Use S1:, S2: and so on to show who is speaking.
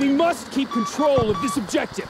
S1: We must keep control of this objective.